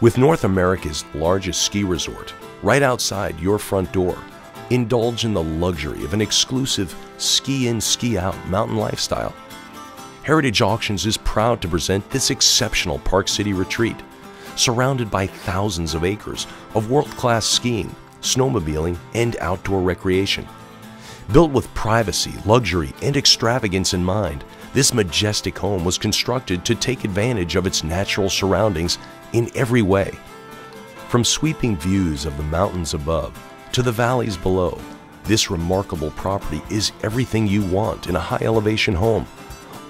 With North America's largest ski resort right outside your front door, indulge in the luxury of an exclusive ski in, ski out mountain lifestyle. Heritage Auctions is proud to present this exceptional Park City retreat, surrounded by thousands of acres of world class skiing, snowmobiling, and outdoor recreation. Built with privacy, luxury, and extravagance in mind, this majestic home was constructed to take advantage of its natural surroundings in every way. From sweeping views of the mountains above to the valleys below, this remarkable property is everything you want in a high elevation home,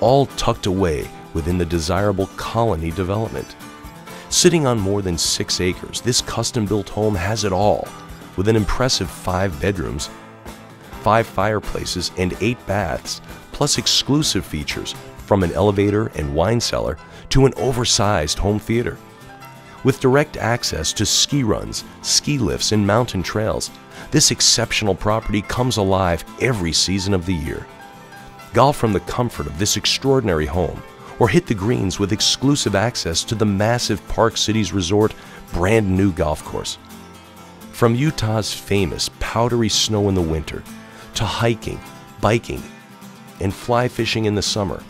all tucked away within the desirable colony development. Sitting on more than six acres, this custom built home has it all with an impressive five bedrooms, five fireplaces, and eight baths, plus exclusive features from an elevator and wine cellar to an oversized home theater. With direct access to ski runs, ski lifts, and mountain trails, this exceptional property comes alive every season of the year. Golf from the comfort of this extraordinary home, or hit the greens with exclusive access to the massive Park City's Resort brand new golf course. From Utah's famous powdery snow in the winter to hiking, biking, and fly fishing in the summer,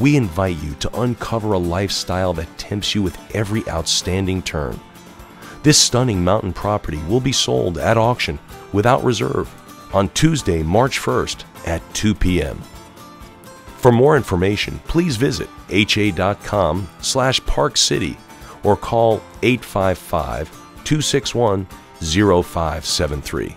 we invite you to uncover a lifestyle that tempts you with every outstanding turn. This stunning mountain property will be sold at auction without reserve on Tuesday, March 1st at 2 p.m. For more information, please visit ha.com slash parkcity or call 855 261 0573.